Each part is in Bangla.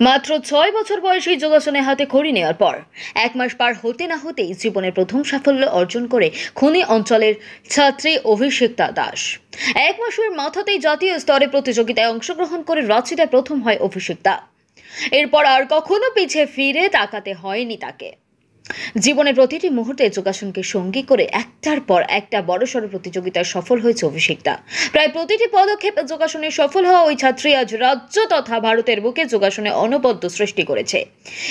মাত্র ছয় বছর বয়সী যোগাসনে হাতে খড়ি নেওয়ার পর এক মাস পার হতে না হতেই জীবনের প্রথম সাফল্য অর্জন করে খনি অঞ্চলের ছাত্রী অভিষেক্তা দাস। এক মাসের মাথাতেই জাতীয় স্তরে প্রতিযোগিতায় অংশগ্রহণ করে রাঁচিতে প্রথম হয় অভিষেক্তা এরপর আর কখনো পিছিয়ে ফিরে তাকাতে হয়নি তাকে। জীবনের প্রতিটি মুহূর্তে যোগাসনকে সঙ্গী করে একটার পর একটা বড়সড় প্রতিযোগিতায় সফল হয়েছে অভিষেকতা প্রায় প্রতিটি পদক্ষেপে যোগাসনে সফল হওয়া ওই ছাত্রী আজ রাজ্য তথা ভারতের বুকে যোগাসনে অনবদ্য সৃষ্টি করেছে।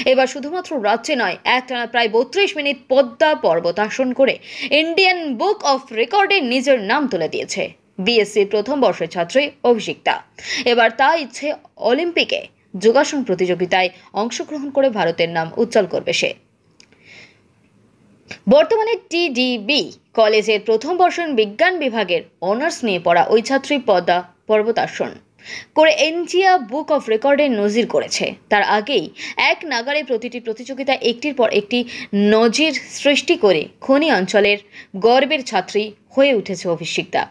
এবার শুধুমাত্র রাজ্যে নয়, একটানা প্রায় বত্রিশ মিনিট পদ্মা পর্বতাসন করে ইন্ডিয়ান বুক অফ রেকর্ডে নিজের নাম তুলে দিয়েছে বিএসসির প্রথম বর্ষের ছাত্রী অভিষিক্তা এবার তা ইচ্ছে অলিম্পিকে যোগাসন প্রতিযোগিতায় অংশগ্রহণ করে ভারতের নাম উজ্জ্বল করবে সে। বর্তমানে টিডিবি কলেজের প্রথম বর্ষের বিজ্ঞান বিভাগের অনার্স নিয়ে পড়া ওই ছাত্রী পদ্মা পর্বতাসন। করে এনজিয়া বুক অফ রেকর্ডে নজির করেছে। তার আগেই এক নাগারে প্রতিটি প্রতিযোগিতায় একটির পর একটি নজির সৃষ্টি করে খনি অঞ্চলের গর্বের ছাত্রী হয়ে উঠেছে অভিষিক্তা।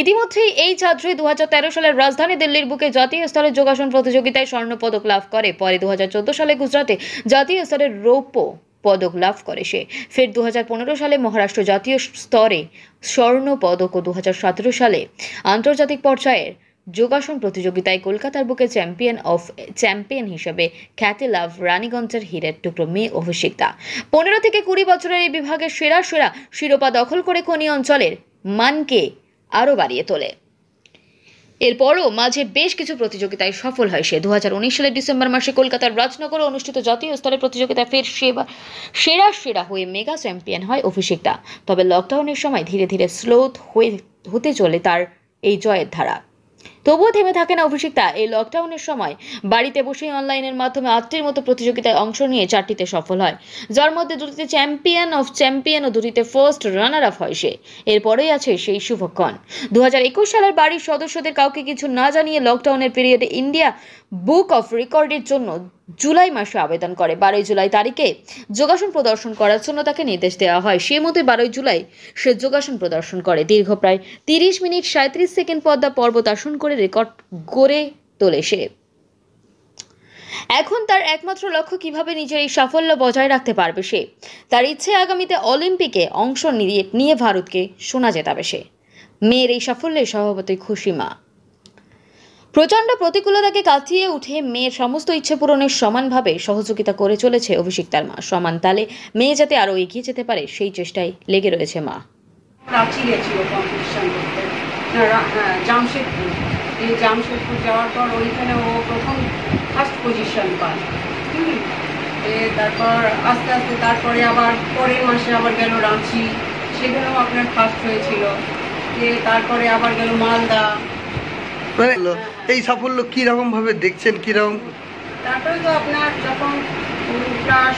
ইতিমধ্যেই এই ছাত্রী দু হাজার তেরো সালের রাজধানী দিল্লির বুকে জাতীয় স্তরের যোগাসন প্রতিযোগিতায় স্বর্ণপদক লাভ করে। পরে দু হাজার চোদ্দ সালে গুজরাটে জাতীয় স্তরের রৌপ্য পদক লাভ করে সে। ফের দু হাজার পনেরো সালে মহারাষ্ট্র জাতীয় স্তরে স্বর্ণ পদক ও দু হাজার সতেরো সালে আন্তর্জাতিক পর্যায়ের যোগাসন প্রতিযোগিতায় কলকাতার বুকে চ্যাম্পিয়ন অফ, চ্যাম্পিয়ন হিসেবে খ্যাতি লাভ রানীগঞ্জের হীরের টুকরো মেয়ে অভিষিক্তা। পনেরো থেকে কুড়ি বছরের এই বিভাগের সেরা সেরা শিরোপা দখল করে কোনি অঞ্চলের মানকে আরও বাড়িয়ে তোলে। এরপরও মাঝে বেশ কিছু প্রতিযোগিতায় সফল হয় সে। দু হাজার উনিশ সালের ডিসেম্বর মাসে কলকাতার রাজনগরে অনুষ্ঠিত জাতীয় স্তরের প্রতিযোগিতায় ফের সেবা সেরা সেরা হয়ে মেগা চ্যাম্পিয়ন হয় অভিষেকটা তবে লকডাউনের সময় ধীরে ধীরে স্লোথ হয়ে হতে চলে তার এই জয়ের ধারা। তবুও থেমে থাকে না অভিষিক্তা এই লকডাউনের সময় বাড়িতে বসেই অনলাইনের মাধ্যমে আটটির মতো প্রতিযোগিতায় অংশ নিয়ে চারটিতে সফল হয়। যার মধ্যে দুটিতে চ্যাম্পিয়ন অফ চ্যাম্পিয়ন ও দুটিতে ফার্স্ট রানার আপ হয় সে। এরপরেই আছে সেই শুভক্ষণ। দু সালের বাড়ির সদস্যদের কাউকে কিছু না জানিয়ে লকডাউনের পিরিয়ডে ইন্ডিয়া বুক অফ রেকর্ডের জন্য জুলাই মাসে আবেদন করে। বারোই জুলাই তারিখে যোগাসন প্রদর্শন করার জন্য তাকে নির্দেশ দেওয়া হয়। সে মধ্যে বারোই জুলাই সে যোগাসন প্রদর্শন করে। দীর্ঘ প্রায় তিরিশ মিনিট সাঁত্রিশ সেকেন্ড পদ্মা পর্বত আসন করে রেকর্ড গড়ে তোলে সে এখন তার একমাত্র লক্ষ্য কীভাবে নিজের এই সাফল্য বজায় রাখতে পারবে সে, তার ইচ্ছে আগামীতে অলিম্পিকে অংশ নিয়ে নিয়ে ভারতকে সোনা জেতাবে সে। মেয়ের এই সাফল্যে স্বভাবতই খুশি মা। প্রচণ্ড প্রতিকূলতাকে কাটিয়ে উঠে মেয়ের সমস্ত ইচ্ছে পূরণের সমানভাবে সহযোগিতা করে চলেছে অভিষেক অভিষিক্তার মা। সমান তালে মেয়ে যাতে আরও এগিয়ে যেতে পারে, সেই চেষ্টায় লেগে রয়েছে মা। জামশেদপুর। এই জামশেদপুর যাওয়ার পর ওইখানে ও প্রথম ফার্স্ট পজিশন পায়। তারপর আস্তে আস্তে তারপরে আবার পরের মাসে আবার গেল রাঁচি সেখানেও আপনার ফার্স্ট হয়েছিল। তারপরে আবার গেল মালদা। মানে এই সাফল্য কি রকম ভাবে দেখছেন কি রকম তারপরে তো আপনার যখন ক্লাস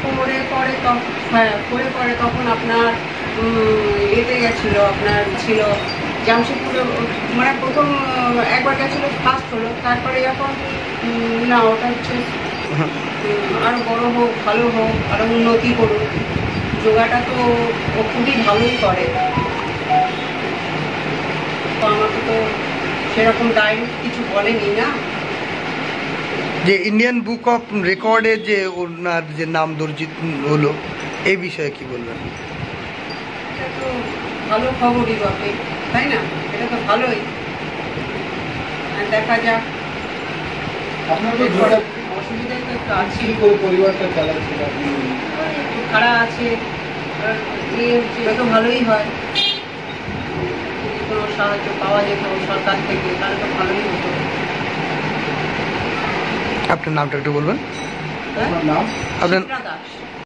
ফোরে পরে তখন হ্যাঁ ফোরে পরে তখন আপনার এতে গেছিল আপনার ছিল জামশেদপুরে মানে প্রথম একবার গেছিল ফার্স্ট হলো। তারপরে যখন না ওটা হচ্ছে উম, আরও বড় হোক ভালো হোক আরও উন্নতি করুক যোগাটা তো ও খুবই ভালোই করে। তো আমাকে তো সেরকম ডাইরেক্ট কিছু বলেনি না। যে ইন্ডিয়ান বুক অফ রেকর্ডে যে ওনার যে নাম দর্জিত হলো এই বিষয়ে কি বলবেন? তো ভালো খবরই বটে তাই না? এটা তো ভালোই। আর দেখা যাক। অসুবিধাই তো একটু আছে। পরিবারটা একটু খাড়া ইয়ে তো ভালোই হয়। যদি কোনো সাহায্য পাওয়া যেত সরকার থেকে তাহলে তো ভালোই হতো। আপনার নামটা একটু বলবেন? হ্যাঁ? আপনার চিত্রা দাস।